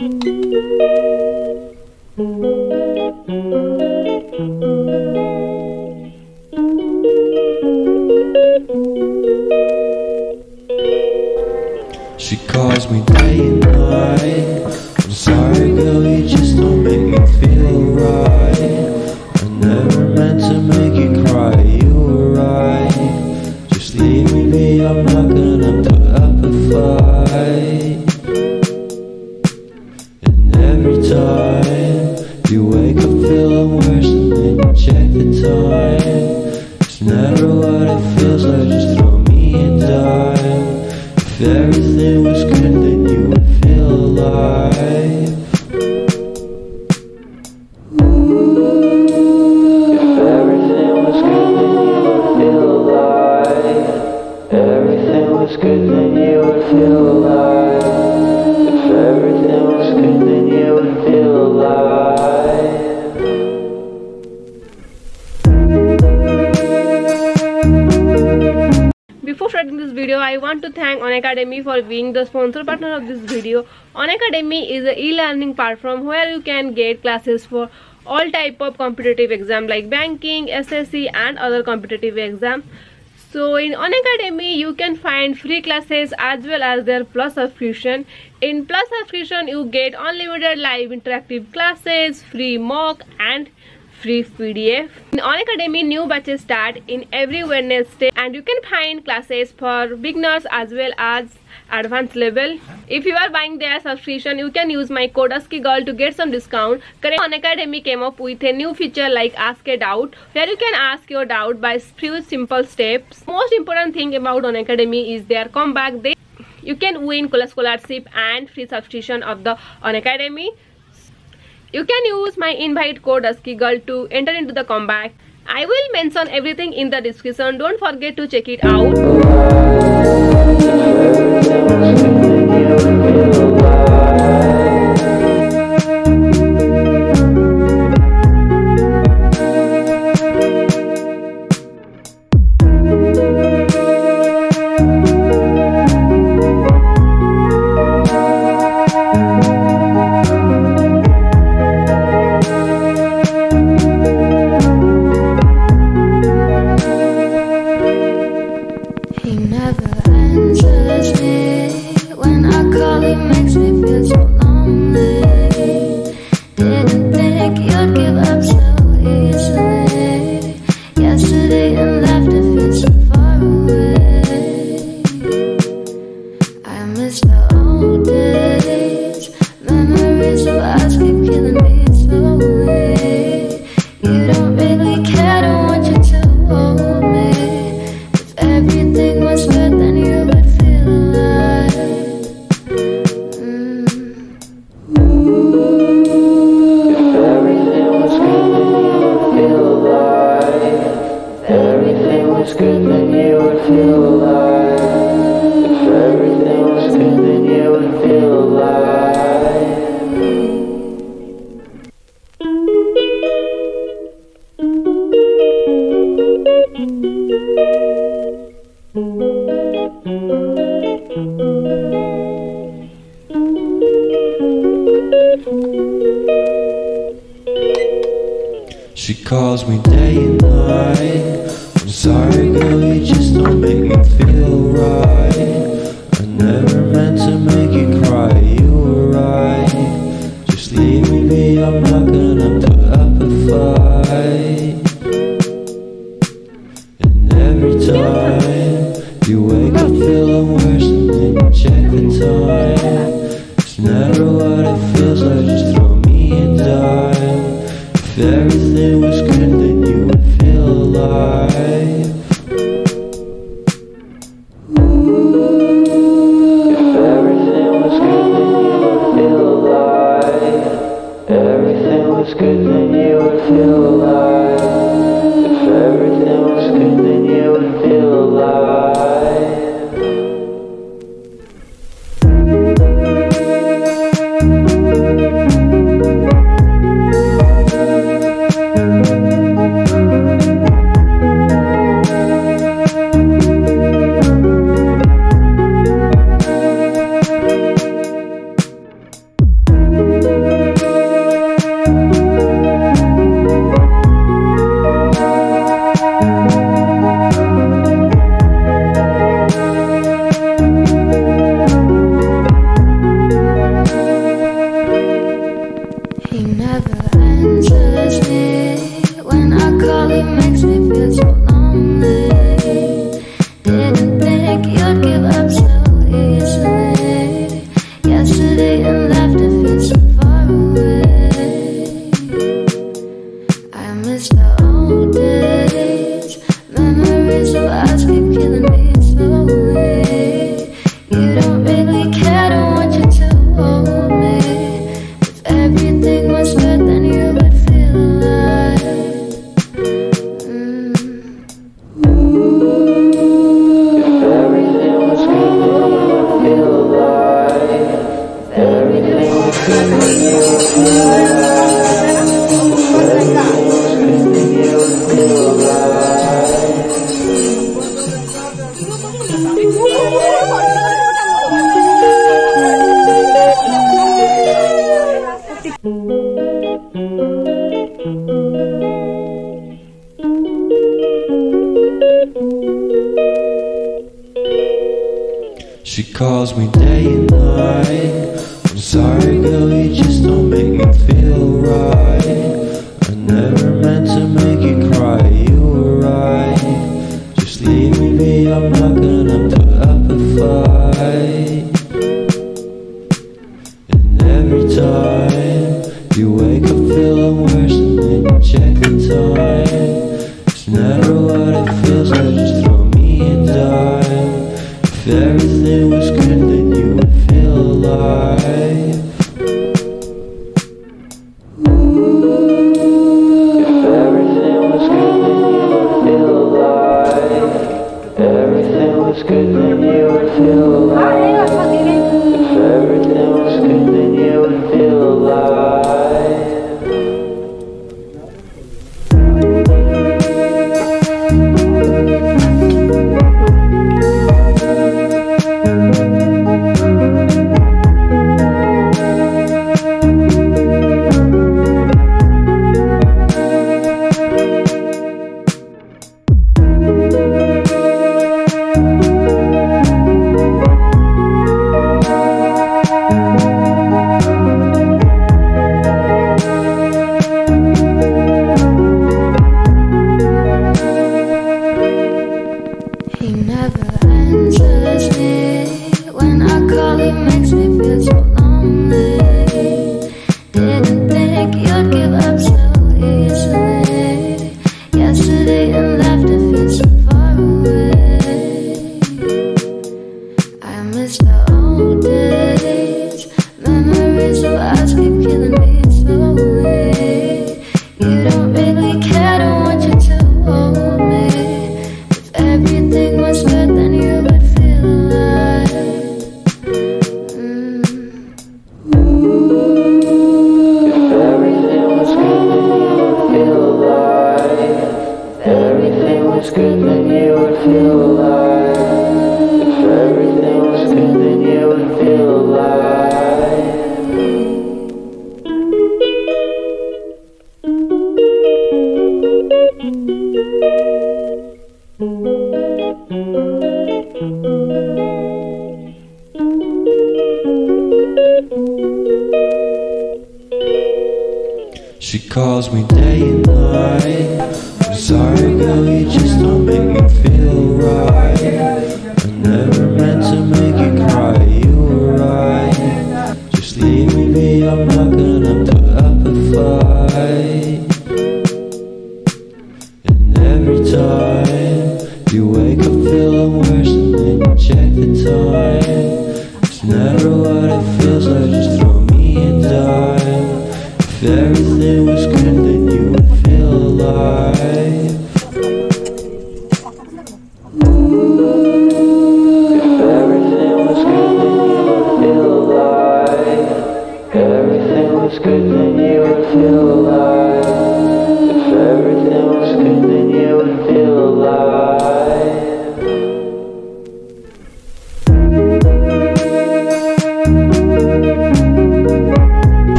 She calls me day and night. I'm sorry, girl, you just don't make me feel right. I never meant to make you cry, feeling worse, and then you check the time. It's never what it feels like, just throw me a dime. If everything was good, then you would feel alive. If everything was good, then you would feel alive. Everything was good, then you would feel alive. Want to thank Unacademy for being the sponsor partner of this video. Unacademy is an e-learning platform where you can get classes for all type of competitive exam like banking, SSC and other competitive exam. So in Unacademy, you can find free classes as well as their plus subscription. In plus subscription, you get unlimited live interactive classes, free mock and free PDF. In Unacademy, new batches start in every Wednesday and you can find classes for beginners as well as advanced level. If you are buying their subscription, you can use my code DUSKYGIRL to get some discount. Currently, Unacademy came up with a new feature like Ask a Doubt where you can ask your doubt by few simple steps. Most important thing about Unacademy is their Combat. They you can win scholarship and free subscription of the Unacademy. You can use my invite code DUSKYGIRL to enter into the Combat. I will mention everything in the description. Don't forget to check it out. She calls me day and night. I'm sorry, girl, you just don't make me feel what it feels like, just throw me a dime. If everything was good, then you would feel alive. She calls me day and night. it was good, then you would feel alive. sensual. was good, then you would feel alive. If everything was good, then you would feel alive. She calls me day and night Sorry girl, you just don't make me feel right.